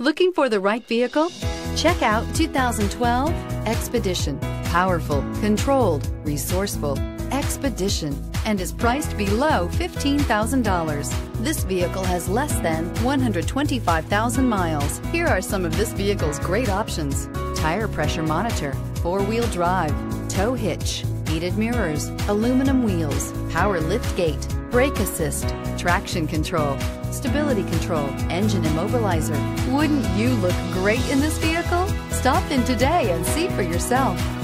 Looking for the right vehicle? Check out 2012 Expedition. Powerful, controlled, resourceful. Expedition and is priced below $15,000. This vehicle has less than 125,000 miles. Here are some of this vehicle's great options. Tire pressure monitor, four-wheel drive, tow hitch, heated mirrors, aluminum wheels, power lift gate, brake assist, traction control, stability control, engine immobilizer. Wouldn't you look great in this vehicle? Stop in today and see for yourself.